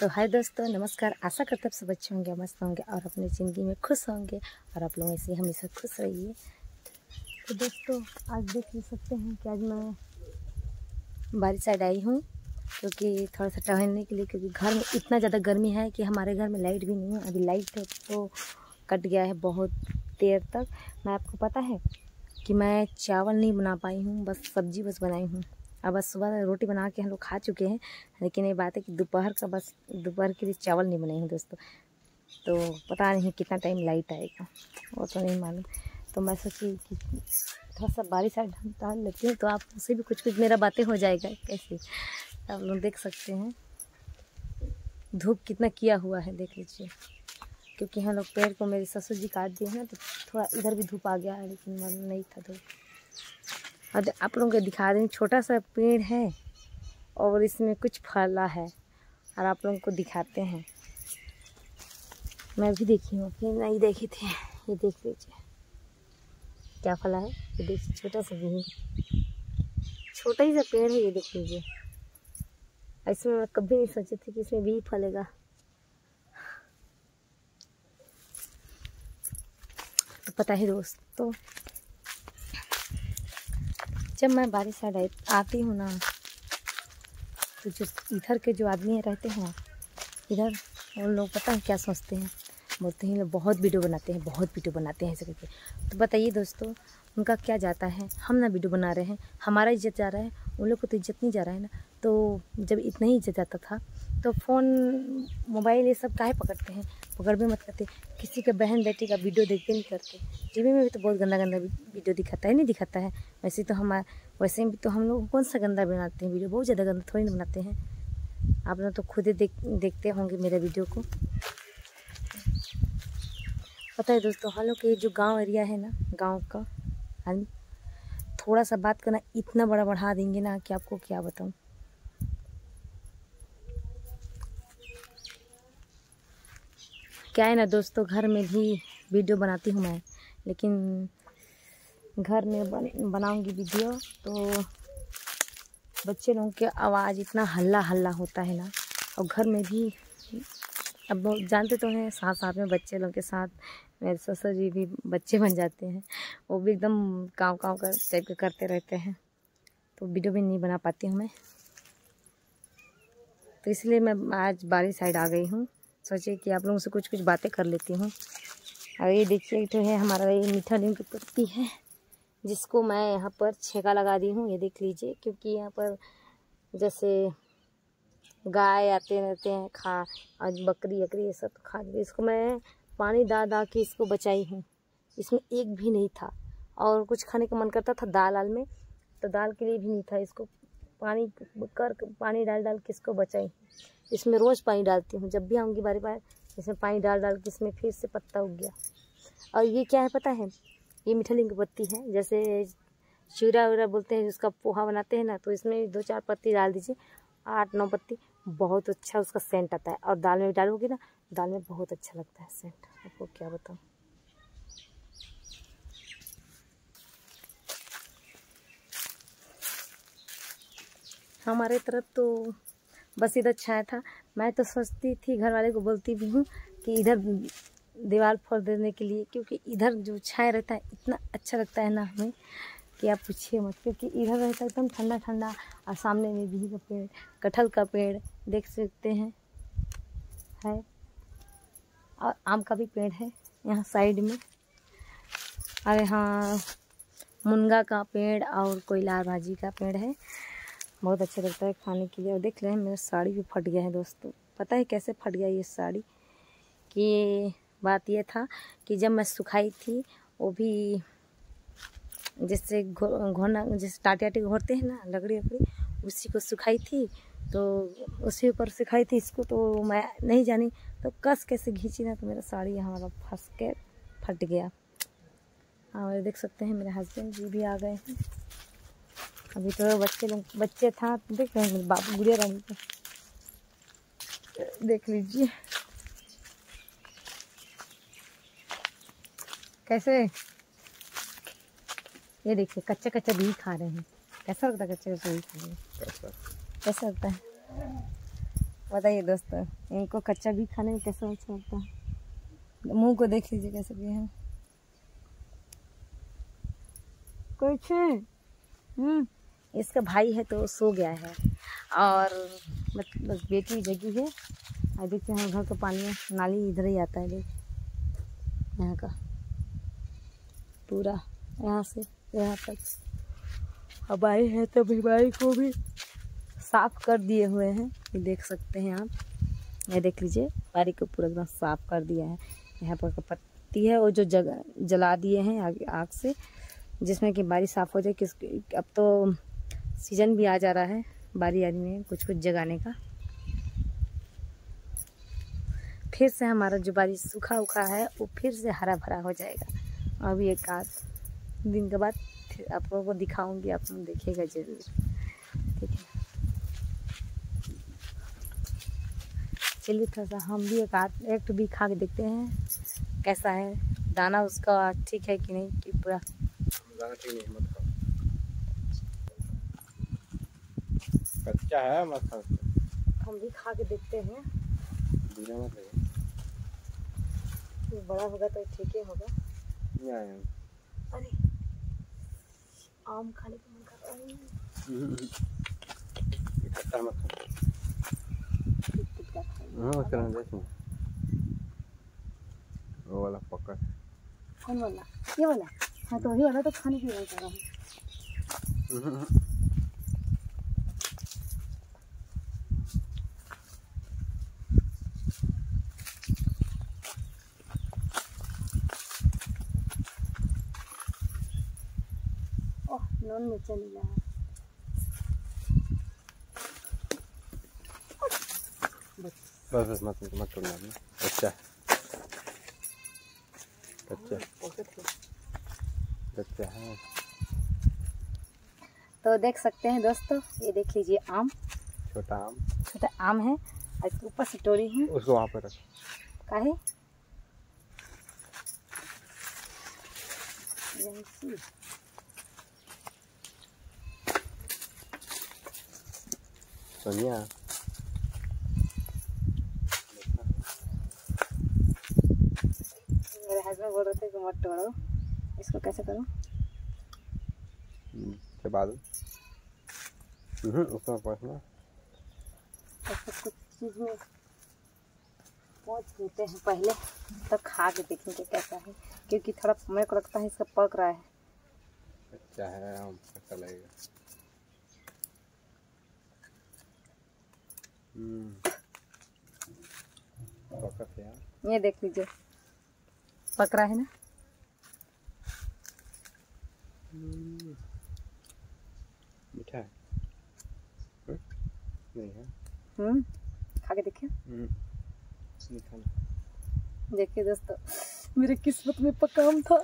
तो हाय दोस्तों, नमस्कार। आशा करते आप सब अच्छे होंगे, मस्त होंगे और अपनी ज़िंदगी में खुश होंगे और आप लोग ऐसे हमेशा खुश रहिए। तो दोस्तों, आज देख ही सकते हैं कि आज मैं बारिश साइड आई हूँ, क्योंकि तो थोड़ा सा टहलने के लिए, क्योंकि घर में इतना ज़्यादा गर्मी है कि हमारे घर में लाइट भी नहीं है। अभी लाइट तो कट गया है बहुत देर तक। मैं आपको पता है कि मैं चावल नहीं बना पाई हूँ, बस सब्ज़ी बस बनाई हूँ। अब बस सुबह रोटी बना के हम लोग खा चुके हैं, लेकिन ये बात है कि दोपहर का बस, दोपहर के लिए चावल नहीं बने हैं दोस्तों। तो पता नहीं कितना टाइम लाइट आएगा, वो तो नहीं मालूम। तो मैं सोची कि थोड़ा सा बारिश आए डाल लेती हूँ तो आप उसे भी कुछ कुछ मेरा बातें हो जाएगा, कैसे? आप लोग देख सकते हैं। धूप कितना किया हुआ है, देख लीजिए। क्योंकि हम लोग पेड़ को मेरे ससुर जी काट दिए हैं तो थोड़ा इधर भी धूप आ गया है, लेकिन मालूम नहीं था धूप। और आप लोगों को दिखा दें छोटा सा पेड़ है और इसमें कुछ फला है और आप लोगों को दिखाते हैं। मैं भी देखी हूँ, फिर नहीं देखी थी। ये देख लीजिए। क्या फला है? ये देखिए, छोटा सा भी छोटा ही सा पेड़ है, ये देख लीजिए। इसमें मैं कभी नहीं सोची थी कि इसमें भी फलेगा। तो पता ही दोस्तों जब मैं बारिश साइड आती हूँ ना तो जो इधर के जो आदमी रहते हैं, इधर उन लोग पता है क्या सोचते हैं? बोलते हैं लोग बहुत वीडियो बनाते हैं, बहुत वीडियो बनाते हैं ऐसे करके। तो बताइए दोस्तों, उनका क्या जाता है? हम ना वीडियो बना रहे हैं, हमारा इज़्ज़त जा रहा है, उन लोग को तो इज़्ज़त नहीं जा रहा है ना। तो जब इतना ही इज़्ज़त जाता था तो फ़ोन, मोबाइल ये सब काहे पकड़ते हैं? पकड़ भी मत करते। किसी के बहन बेटी का वीडियो देखते नहीं करते। टीवी में भी तो बहुत गंदा गंदा वीडियो दिखाता है, नहीं दिखाता है। वैसे तो हमारा वैसे भी तो हम लोग कौन सा गंदा बनाते हैं वीडियो? बहुत ज़्यादा गंदा थोड़ी ना बनाते हैं। आप लोग तो खुद ही देख देखते होंगे मेरे वीडियो को। पता है दोस्तों हम लोग के जो गाँव एरिया है ना, गाँव का आदमी थोड़ा सा बात करना इतना बड़ा बढ़ा देंगे ना कि आपको क्या बताऊँ। क्या है ना दोस्तों घर में भी वीडियो बनाती हूँ मैं लेकिन घर में बन, बनाऊँगी वीडियो तो बच्चे लोगों की आवाज़ इतना हल्ला हल्ला होता है ना और घर में भी अब जानते तो हैं साथ साथ में बच्चे लोगों के साथ मेरे ससुर जी भी बच्चे बन जाते हैं वो भी एकदम काम काम कर टाइप के करते रहते हैं तो वीडियो भी नहीं बना पाती हूँ मैं। तो इसलिए मैं आज बारिश साइड आ गई हूँ। सोचे कि आप लोगों से कुछ कुछ बातें कर लेती हूँ। और ये देखिए तो है हमारा ये मीठा नीम की पत्ती है, जिसको मैं यहाँ पर छेका लगा दी हूँ, ये देख लीजिए, क्योंकि यहाँ पर जैसे गाय आते रहते हैं, खा, आज बकरी वकरी ये सब खा इसको मैं पानी डाल डाल के इसको बचाई हूँ। इसमें एक भी नहीं था। और कुछ खाने का मन करता था दाल आल में तो दाल के लिए भी नहीं था। इसको पानी कर, पानी डाल डाल के इसको बचाई इसमें रोज़ पानी डालती हूँ। जब भी आऊँगी बारी बार, इसमें पानी डाल डाल के इसमें फिर से पत्ता उग गया। और ये क्या है पता है? ये मीठा नीम की पत्ती है। जैसे चूरा वूरा बोलते हैं, जिसका पोहा बनाते हैं ना तो इसमें दो चार पत्ती डाल दीजिए। आठ नौ पत्ती, बहुत अच्छा उसका सेंट आता है। और दाल में डालोगे ना, दाल में बहुत अच्छा लगता है सेंट आपको क्या बताऊँ? हमारे तरफ़ तो बस इधर छाया था। मैं तो सोचती थी, घर वाले को बोलती भी हूँ कि इधर दीवार फोड़ देने के लिए, क्योंकि इधर जो छाया रहता है, इतना अच्छा लगता है ना हमें कि आप पूछिए मत, क्योंकि इधर रहता है एकदम ठंडा ठंडा और सामने में भी का पेड़, कटहल का पेड़, देख सकते हैं, है। और आम का भी पेड़ है यहाँ साइड में। और यहाँ मुनगा का पेड़ और कोयला भाजी का पेड़ है। बहुत अच्छा लगता है खाने के लिए। और देख रहे हैं मेरा साड़ी भी फट गया है दोस्तों। पता है कैसे फट गया ये साड़ी? कि बात ये था कि जब मैं सुखाई थी वो भी जैसे घोना गो, जैसे टाटी आटी घोरते हैं ना लकड़ी वकड़ी उसी को सुखाई थी। तो उसी ऊपर सिखाई थी इसको तो मैं नहीं जानी तो कस कैसे घींची ना तो मेरा साड़ी यहाँ हमारा फंस के फट गया। और देख सकते हैं मेरे हस्बैंड जी भी आ गए हैं। अभी तो बच्चे लोग बच्चे था तो देख रहे हैं बाबू गुड़िया रंग को। देख लीजिए। कैसे? ये देखिए कच्चा कच्चा भी खा रहे हैं। कैसा लगता है कच्चा कच्चा भी खा रहे हैं? कैसा लगता है? बताइए दोस्तों इनको कच्चा भी खाने में कैसा अच्छा लगता है? मुँह को देख लीजिए कैसे भी है। कुछ? हम्म। इसका भाई है तो सो गया है। और बस बेटी जगी है। और देखते हैं, घर का पानी, नाली इधर ही आता है, देख। यहाँ का। पूरा यहाँ से, यहाँ तक। अब आई है तो बीमारी को भी साफ़ कर दिए हुए हैं। ये देख सकते हैं आप। ये देख लीजिए, बारी को पूरा एकदम साफ़ कर दिया है। यहाँ पर पत्ती है और जो जगह जला दिए हैं आग आग से, जिसमें कि बारी साफ़ हो जाए, किस, अब तो सीज़न भी आ जा रहा है बारी आदमी में कुछ कुछ जगाने का। फिर से हमारा जो बारिश सूखा उखा है, वो फिर से हरा भरा हो जाएगा। अभी एक आध दिन के बाद फिर आप लोगों को दिखाऊँगी, आप लोग देखिएगा ज़रूर। ठीक है। चलिए थोड़ा सा हम भी एक आध एक भी खा के देखते हैं, कैसा है, दाना उसका ठीक है कि नहीं, कि पूरा दाना ठीक नहीं मत खाओ कच्चा है मत हम भी खा के देखते हैं। बिना मत ये बड़ा होगा तो ठीक ही होगा। अरे आम खाने का मन कर रहा है। ये कच्चा मत। हाँ वो वाला पक्का कौन वाला? ये वाला? हाँ तो वही वाला तो खाने की नहीं कर रहा हूँ। नॉन में चल रहा है बस बस बस मत मत छोड़ना आपने कच्चा कच्चा है। तो देख सकते हैं दोस्तों ये देख लीजिए आम। छोटा आम। छोटा आम है और इसके ऊपर से टोरी है। उसको वहाँ पे रख। काहे से। मेरे हस्बैंड बोल रहे थे कि मत तोड़ो। इसको कैसे करूँ चबा दो हम्म, उसमें पहुँचना ऐसा कुछ चीज़ में पहुँच लेते हैं पहले तब खा के देखेंगे कैसा है। क्योंकि थोड़ा मेरे को लगता है इसका पक रहा है। कच्चा है कैसा लगेगा हम्म पक्का से यार ये देख लीजिए। पक रहा है ना? मीठा है? नहीं है। हम्म खा के देखिए। हम्म, देखिए दोस्तों मेरे किस्मत में पकाम था।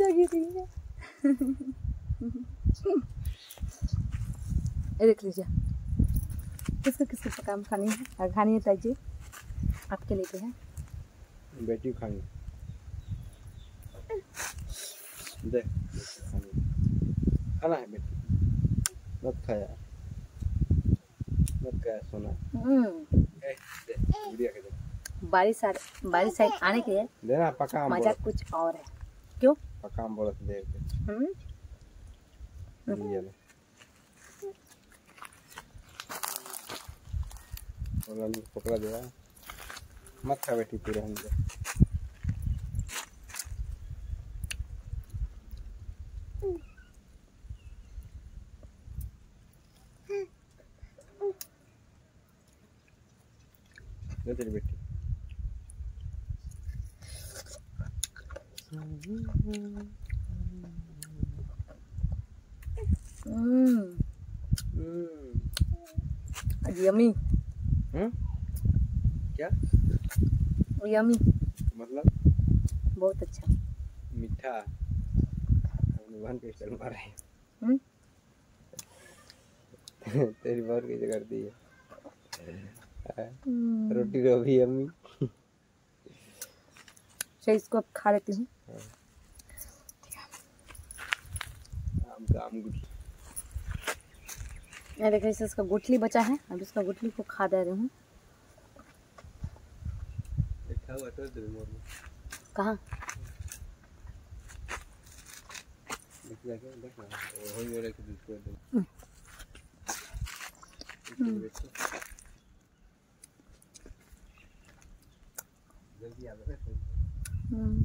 जागी रही है ये देख लीजिए। किसको किसको पकाम खानी है? खानी है ताजी आपके लेके है। बेटी खानी दे खाना है बेटी। मत खा यार मत खा सोना। हम्म, ए दे दे। बारिश आ बारिश आने के देना पका मज़ा कुछ और है। क्यों? पका आम बोलत दे दे। हम्म। पकड़ा दे मत खा बेटी पूरे हम तेरी बेटी। हम्म। हम्म। यमी क्या? यमी मतलब? बहुत अच्छा। मीठा। हमने वन पे चल मारे हम्म? तेरी बहुत की कर दी है। हम्म, रोटी रो भी अम्मी चलिए इसको अब खा लेती हूँ। आम का आम गुटी मैं देख रहे हूँ इसका गुठली बचा है। अब इसका गुठली को खा दे रही हूँ। कहाँ? देख जाके देख ना वो हो ही रहा कि दूसरे दिन जल्दी आ गए हम्म,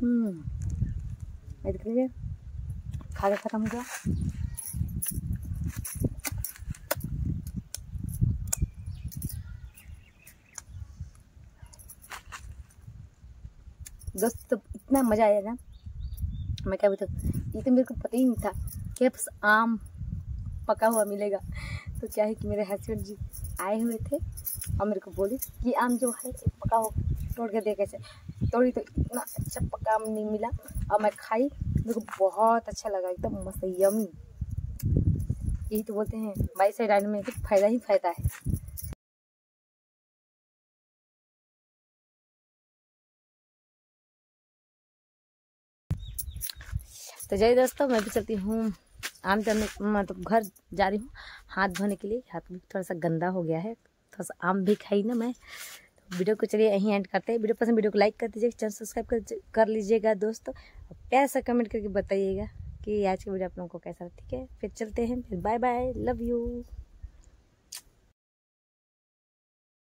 हम्म ये देख लीजिए खा के खत्म हो गया। दोस्त तो इतना मज़ा आया ना। मैं क्या बताऊँ, ये तो मेरे को पता ही नहीं था कि बस आम पका हुआ मिलेगा। तो क्या है कि मेरे हस्बैंड जी आए हुए थे और मेरे को बोले कि आम जो है ये पका हुआ तोड़ के दे कैसे तोड़ी तो इतना अच्छा पका नहीं मिला और मैं खाई मेरे बहुत अच्छा लगा एकदम तो मस्त यमी यही तो बोलते हैं बाई साइड आने में फ़ायदा ही फ़ायदा है तो जय दोस्तों मैं भी चलती हूँ आम जाने मतलब घर जा रही हूँ हाथ धोने के लिए हाथ भी थोड़ा सा गंदा हो गया है। थोड़ा सा आम भी खाई ना मैं। वीडियो को चलिए यहीं एंड करते हैं। वीडियो पसंद वीडियो को लाइक कर दीजिएगा चैनल सब्सक्राइब कर कर लीजिएगा दोस्तों। प्यार से कमेंट करके बताइएगा कि आज का वीडियो आप लोगों को कैसा ठीक है, फिर चलते हैं। फिर बाय बाय लव यू